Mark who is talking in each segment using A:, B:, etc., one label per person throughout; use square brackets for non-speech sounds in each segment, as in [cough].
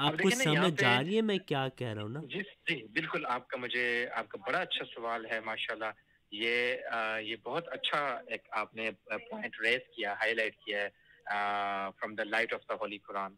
A: आपको समझ आ रही है मैं क्या कह रहा हूँ ना
B: जी जी बिल्कुल आपका मुझे आपका बड़ा अच्छा सवाल है माशाल्लाह ये आ, ये बहुत अच्छा एक आपने पॉइंट रेस किया हाईलाइट किया है from the light of the holy Quran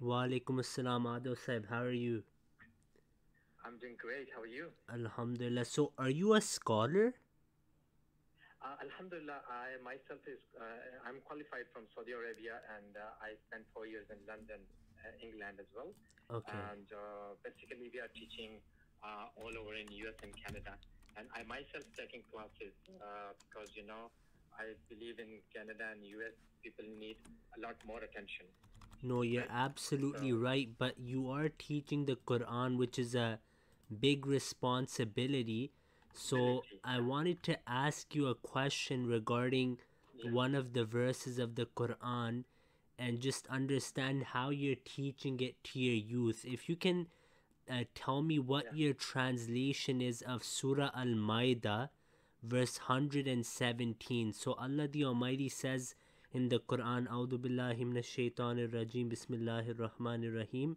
A: Walaikum assalam, Adil Saib. How are you?
B: I'm doing great. How are you?
A: Alhamdulillah. So, are you a scholar?
B: Uh, Alhamdulillah, I myself is uh, I'm qualified from Saudi Arabia, and uh, I spent four years in London, uh, England as well.
A: Okay.
B: And uh, basically, we are teaching uh, all over in US and Canada. And I myself taking classes because you know I believe in Canada and US people need a lot more attention.
A: No, you're right? absolutely so, right. But you are teaching the Quran, which is a big responsibility. So I wanted to ask you a question regarding yeah. one of the verses of the Quran and just understand how you're teaching it to your youth. If you can uh, tell me what yeah. your translation is of Surah Al Ma'idah, verse 117. So Allah the Almighty says in the Quran, A'udhu Billahi Minash Shaitanir Rajim, Bismillahir Rahmanir Rahim.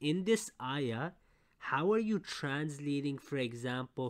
A: in this ayah how are you translating for example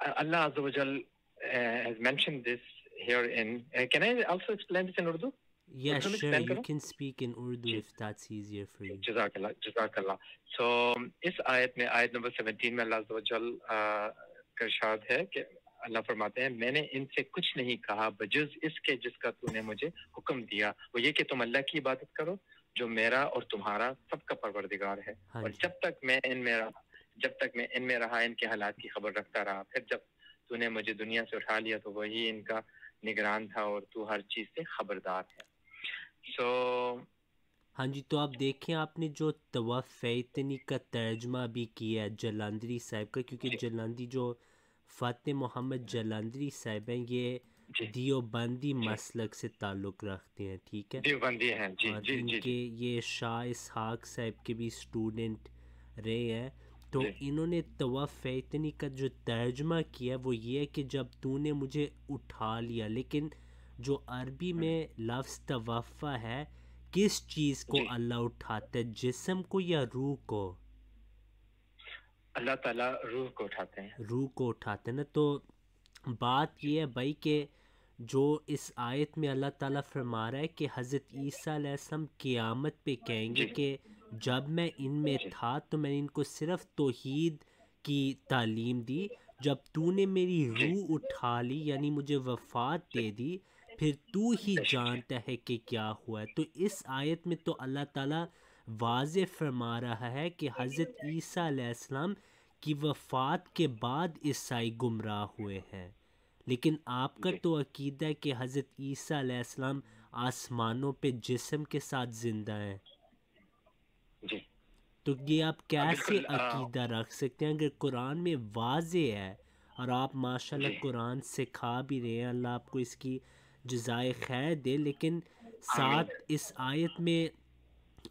B: Allah Azza wa Jal uh, has mentioned this here in. Uh, can I also explain this in Urdu?
A: Yeah, sure. You can speak in Urdu if that's easier for you.
B: Jazakallah, Jazakallah. So, इस आयत में आयत number 17 में अल्लाह वजल का इरशाद है कि अल्लाह फरमाते हैं मैंने इनसे कुछ नहीं कहा बजुज इसके जिसका तूने मुझे हुक्म दिया वो ये कि तुम अल्लाह की इबादत करो जो मेरा और तुम्हारा सबका परवरदिगार है। हाँ और जब तक मैं इनमें रहा जब तक मैं इनमें रहा इनके हालात की खबर रखता रहा फिर जब तूने मुझे दुनिया से उठा लिया तो वही इनका निगरान था और तू हर चीज़ से खबरदार है। सो so,
A: हाँ जी तो आप देखें आपने जो तवाफ़ैतनी का तर्जमा भी किया है जलांदरी साहब का क्योंकि जलांदरी जो फ़तेह मोहम्मद जलांदरी साहब हैं ये दियोबंदी मसलक से ताल्लुक़ रखते हैं ठीक है?
B: दियोबंदी हैं जी
A: और
B: जी
A: इनके
B: जी।
A: ये शाह इसहाक साहब के भी स्टूडेंट रहे हैं तो इन्होंने तवाफ़ैतनी का जो तर्जमा किया वो ये है कि जब तूने मुझे उठा लिया लेकिन जो अरबी हम्म। में लफ्ज़ तवफ़ा है किस चीज़ को अल्लाह उठाता है जिसम को या रूह को?
B: अल्लाह ताला रूह को उठाते हैं।
A: रूह को उठाते हैं ना तो बात ये है भाई कि जो इस आयत में अल्लाह ताला फरमा रहा है कि हज़रत ईसा क़ियामत पे कहेंगे कि जब मैं इनमें था तो मैंने इनको सिर्फ़ तोहीद की तालीम दी। जब तूने मेरी रूह उठा ली यानी मुझे वफ़ात दे दी फिर तू ही जानता है कि क्या हुआ है। तो इस आयत में तो अल्लाह ताला वाज फरमा रहा है कि हज़रत ईसा की वफ़ात के बाद ईसाई गुमराह हुए हैं। लेकिन आपका तो अकीदा है कि हज़रत ईसा आसमानों पे जिस्म के साथ ज़िंदा हैं।
B: जी।
A: तो ये आप कैसे अकीदा रख सकते हैं? अगर कुरान में वाज है और आप माशाल्लाह कुरान सिखा भी रहे हैं अल्लाह आपको इसकी जजाय खैर दे लेकिन साथ इस आयत में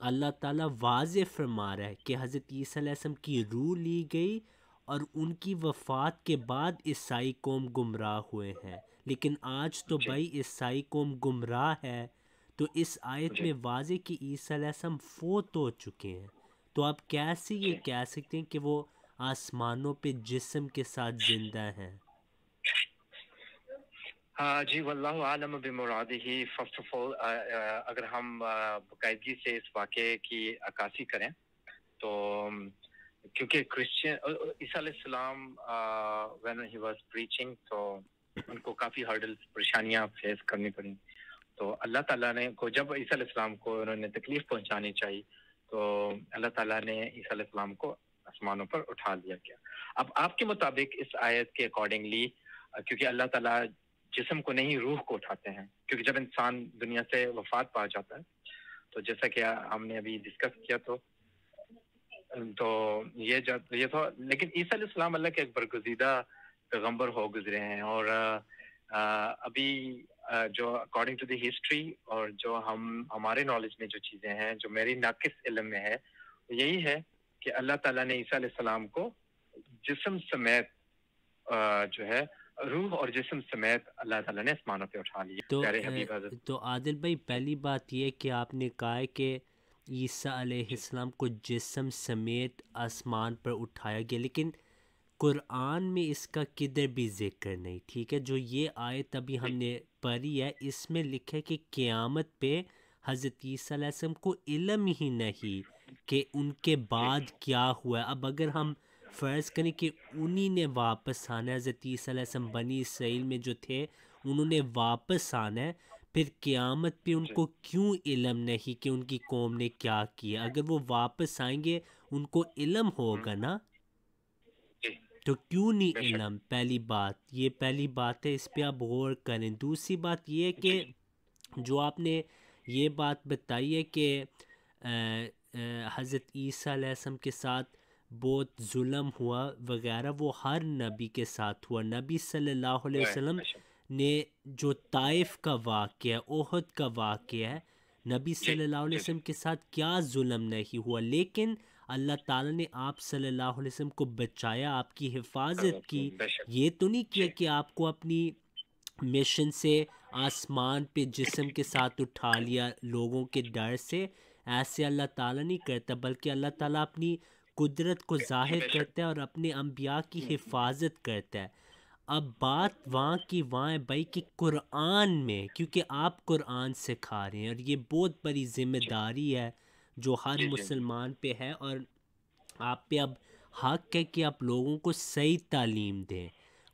A: अल्लाह ताला वाज फरमा रहा है कि हज़रत ईसीम की रूह ली गई और उनकी वफ़ात के बाद ईसाई कौम गुमराह हुए हैं। लेकिन आज तो भाई ईसाई कौम गुमराह है तो इस आयत में वाजे कि ईसीम फोत हो चुके हैं। तो आप कैसे ये कह सकते हैं कि वो आसमानों पे जिस्म के साथ ज़िंदा हैं?
B: हाँ जी वल्लाह आलम बिमुराद ही फ़र्स्ट ऑफ़ ऑल अगर हम बाकायदगी से इस वाक़े की अक्सी करें तो क्योंकि क्रिश्चियन ईसीम व्हेन ही वाज प्रीचिंग तो उनको काफ़ी हर्डल्स परेशानियाँ फेस करनी पड़ी। तो अल्लाह ताला ने को, जब ईसा इस्लाम को उन्होंने तकलीफ़ पहुंचानी चाहिए तो अल्लाह ताला ने ईसा इस्लाम को आसमानों पर उठा लिया गया। अब आपके मुताबिक इस आयत के अकॉर्डिंगली क्योंकि अल्लाह ताला जिसम को नहीं, रूह को उठाते हैं, क्योंकि जब इंसान दुनिया से वफात पा जाता है तो जैसा कि हमने अभी डिस्कस किया तो तो ये जब ये तो लेकिन ईसा इस्लाम अल्लाह के एक बरगुजीदा पैगंबर हो गुजरे हैं और आ, अभी आ, जो अकॉर्डिंग टू द हिस्ट्री और जो हम हमारे नॉलेज में जो चीज़ें हैं जो मेरी नाकिस इलम में है यही है कि अल्लाह ताला ने ईसा सलाम को जिसम समेत जो है रूह और जिसम समेत अल्लाह ताला ने आसमानों पे उठा लिया।
A: तो तो आदिल भाई पहली बात ये कि आपने कहा है कि ईसा अलैहिस्सलाम को जिसम समेत आसमान पर उठाया गया लेकिन कुरान में इसका किधर भी ज़िक्र नहीं ठीक है? जो ये आए तभी हमने पढ़ी है इसमें लिखा है कि क़्यामत पे हज़रत ईसीम को इलम ही नहीं कि उनके बाद क्या हुआ। अब अगर हम फ़र्ज़ करें कि उन्हीं ने वापस आना है हज़रत ईसीम बनी इसराइल में जो थे उन्होंने वापस आना है फिर क़यामत पे उनको क्यों इलम नहीं कि उनकी कौम ने क्या किया? अगर वो वापस आएँगे उनको इलम होगा ना? तो क्यों नहीं इलम? पहली बात ये पहली बात है इस पर आप गौर करें। दूसरी बात ये है कि जो। आपने ये बात बताई है कि हज़रत ईसा के साथ बहुत जुल्म हुआ वगैरह वो हर नबी के साथ हुआ। नबी सल्लल्लाहु अलैहि वसल्लम ने जो ताइफ का वाक़ है ओहद का वाक़ है नबी सल्लल्लाहु अलैहि वसल्लम के साथ क्या जुल्म नहीं हुआ लेकिन अल्लाह ताला ने आप सल्लल्लाहु अलैहि वसल्लम को बचाया आपकी हिफाजत की। ये तो नहीं किया कि आपको अपनी मिशन से आसमान पे जिस्म के साथ उठा लिया लोगों के डर से। ऐसे अल्लाह ताला नहीं करता बल्कि अल्लाह ताला अपनी कुदरत को ज़ाहिर करता है और अपने अम्बिया की हिफाजत करता है। अब बात वहाँ की वहाँ है भाई कि कुरान में क्योंकि आप कुरान सिखा रहे हैं और ये बहुत बड़ी ज़िम्मेदारी है जो हर मुसलमान पे है और आप पे अब हक है कि आप लोगों को सही तालीम दें।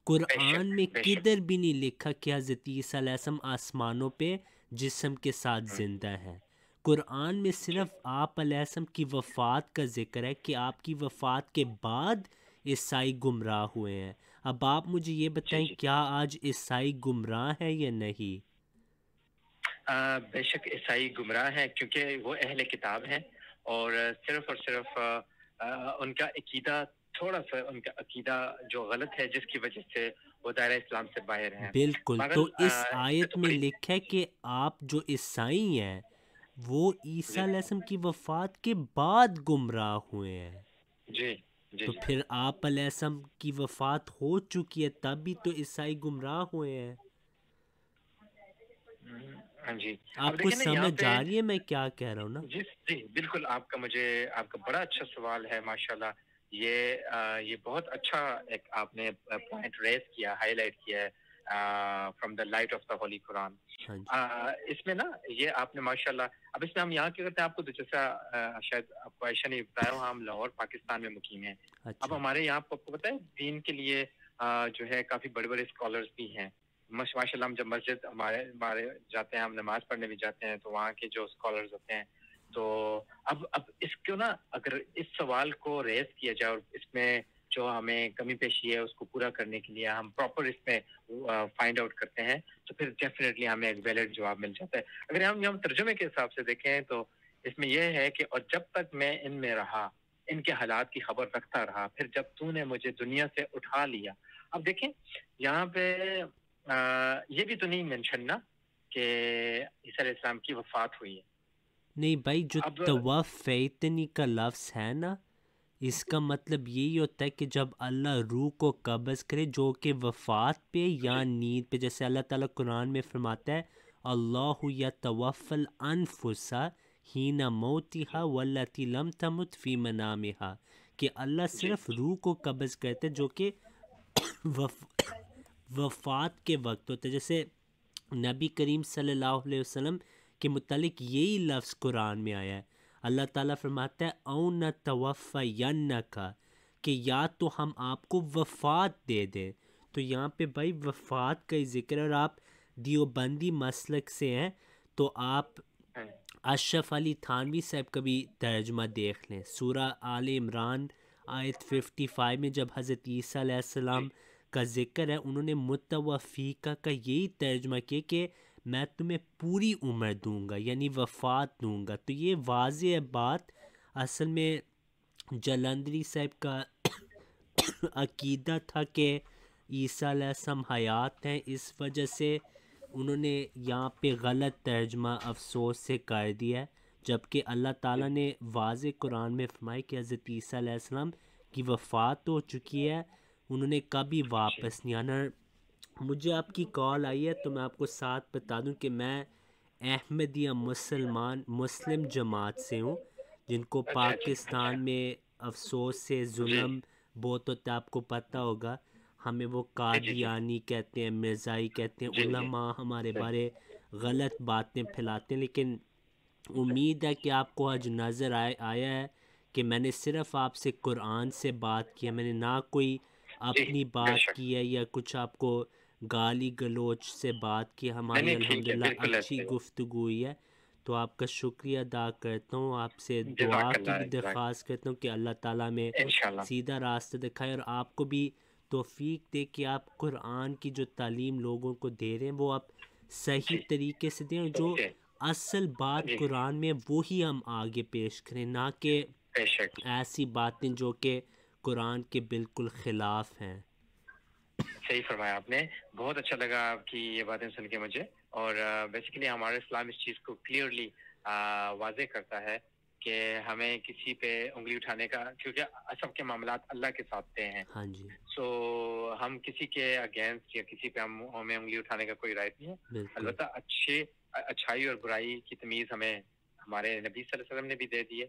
A: कुरान में किधर भी नहीं लिखा कि हज़रत ईसम आसमानों पे जिसम के साथ हम्म। ज़िंदा है। कुरान में सिर्फ़ आप अलैसम की वफ़ात का ज़िक्र है कि आपकी वफ़ात के बाद ईसाई गुमराह हुए हैं। अब आप मुझे ये बताएँ क्या आज ईसाई गुमराह है या नहीं?
B: बेशक ईसाई गुमराह है क्योंकि वो अहल किताब हैं और सिर्फ़ और सिर्फ़ आ, उनका अकीदा थोड़ा सा उनका अकीदा जो गलत है जिसकी वजह से वो दायरा इस्लाम से बाहर हैं।
A: बिल्कुल तो इस आयत में लिखा है कि आप जो ईसाई हैं वो ईसा की वफात के बाद गुमराह हुए हैं।
B: जी।
A: तो फिर आप अलैसम की वफात हो चुकी है तब भी तो ईसाई गुमराह हुए हैं।
B: हम्म, हाँ जी।
A: आपको समझ आ रही है मैं क्या कह रहा हूँ ना?
B: जी जी बिल्कुल आपका मुझे आपका बड़ा अच्छा सवाल है माशाल्लाह। ये आ, ये बहुत अच्छा एक आपने पॉइंट रेस किया हाईलाइट किया है। From the light of the holy Quran इसमें ना ये आपने माशाल्लाह अब इसमें हम यहाँ क्या करते हैं आपको जैसा शायद आपको ऐसा नहीं बताया हम लाहौर पाकिस्तान में मुकीम है। अच्छा। अब हमारे यहाँ आपको पता है दीन के लिए आ, जो है काफ़ी बड़े बड़े स्कॉलर्स भी हैं। माशाल्लाह हम जब मस्जिद हमारे हमारे जाते हैं हम नमाज़ पढ़ने भी जाते हैं तो वहाँ के जो स्कॉलर्स होते हैं तो अब अब इसको ना अगर इस सवाल को रेस किया जाए और इसमें जो हमें कमी पेशी है उसको पूरा करने के लिए हम प्रॉपर इसमें फाइंड आउट करते हैं। तो फिर डेफिनेटली हमें एक वैलिड जवाब मिल जाता है। अगर हम हम तर्जुमे के हिसाब से देखें तो इसमें यह है कि और जब तक मैं इनमें रहा इनके हालात की खबर रखता रहा फिर जब तूने मुझे दुनिया से उठा लिया। अब देखें यहाँ पे आ, ये भी तो नहीं मेंशन ना कि ईसा इस्लाम की वफात हुई है।
A: नहीं भाई जो तवफ़ैतनी का लफ्ज़ है ना इसका मतलब यही होता है कि जब अल्लाह रूह को कब्ज़ करे जो कि वफ़ात पे या नींद पे जैसे अल्लाह ताला कुरान में फरमाता है अल्लाह या तवफ़ल अनफुसा ही न मोतिहा वल्लती लम तमुत फ़ी मनामिहा। कि अल्लाह सिर्फ़ रूह को कब्ज़ करते जो कि [coughs] वफ वफ़ात के वक्त होते जैसे नबी करीम सल्लल्लाहु अलैहि वसल्लम के मुतलिक यही लफ्ज़ कुरान में आया है। अल्लाह ताला फरमाता है औ न तवफ़ का कि या तो हम आपको वफ़ात दे दें। तो यहाँ पे भाई वफ़ात का ही ज़िक्र और आप दियोबंदी मसलक से हैं तो आप। अशरफ अली थानवी साहब का भी तर्जमा देख लें। सूरा आल इमरान आयत 55 में जब हज़रत ईसा का ज़िक्र है उन्होंने मुतवफ़ीका का यही तर्जमा किया कि मैं तुम्हें पूरी उम्र दूँगा, यानी वफ़ात दूँगा। तो ये वाज बात असल में जलंधरी साहब का [coughs] अकीदा था कि ईसा हयात हैं। इस वजह से उन्होंने यहाँ पे गलत तर्जमा अफसोस से कर दिया है जबकि अल्लाह ताला ने वाज कुरान में फरमाया कि हज़रत ईसीम की वफ़ात हो चुकी है। उन्होंने कभी वापस नहीं आना। मुझे आपकी कॉल आई है तो मैं आपको साथ बता दूँ कि मैं अहमदिया मुसलमान मुस्लिम जमात से हूँ जिनको अच्छा, अच्छा, पाकिस्तान। में अफसोस से जुल्म बहुत होता है आपको पता होगा। हमें वो कादियानी कहते हैं मिर्ज़ाई कहते हैं उलमा हमारे बारे गलत बातें फैलाते हैं लेकिन उम्मीद है कि आपको आज नज़र आए आया है कि मैंने सिर्फ़ आपसे कुरान से बात की है मैंने ना कोई अपनी बात की है या कुछ आपको गाली गलोच से बात की। हमारी अलहमदिल्ला अच्छी गुफ्तु हुई है। तो आपका शुक्रिया अदा करता हूँ। आपसे दुआ की भी दरख्वास्त करता हूँ कि अल्लाह ताला में सीधा रास्ता दिखाए और आपको भी तोफ़ीक दे कि आप कुरान की जो तालीम लोगों को दे रहे हैं वो आप सही तरीके से दें जो असल बात कुरान में वो ही हम आगे पेश करें। ना कि ऐसी बातें जो कि कुरान के बिल्कुल ख़िलाफ़ हैं।
B: सही फरमाया आपने। बहुत अच्छा लगा आपकी ये बातें सुन के मुझे। और बेसिकली हमारा इस्लाम इस चीज़ को क्लियरली वाजे करता है कि हमें किसी पे उंगली उठाने का क्योंकि सबके मामला अल्लाह के साथ पे हैं।
A: हाँ जी।
B: सो हम किसी के अगेंस्ट या किसी पे हम हमें उंगली उठाने का कोई राइट नहीं है। अलबत् अच्छे अच्छाई और बुराई की तमीज हमें हमारे नबी वसल्लम ने भी दे दी है।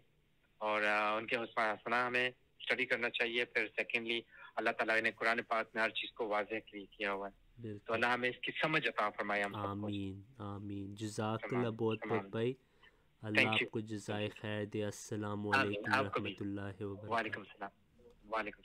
B: और उनके हसना हमें स्टडी करना चाहिए। फिर सेकेंडली अल्लाह ताला ने कुरान पाक में हर चीज़ को वाजह किया हुआ है। तो अल्लाह हमें इसकी समझ अता फरमाए हम
A: आमीन आमीन। जजाकल्लाह बहुत बहुत भाई। अल्लाह आपको जजाय खैर दे। अस्सलाम वालेकुम रहमतुल्लाहि व बरकातहू
B: वालेकुम सलाम। वालेकुम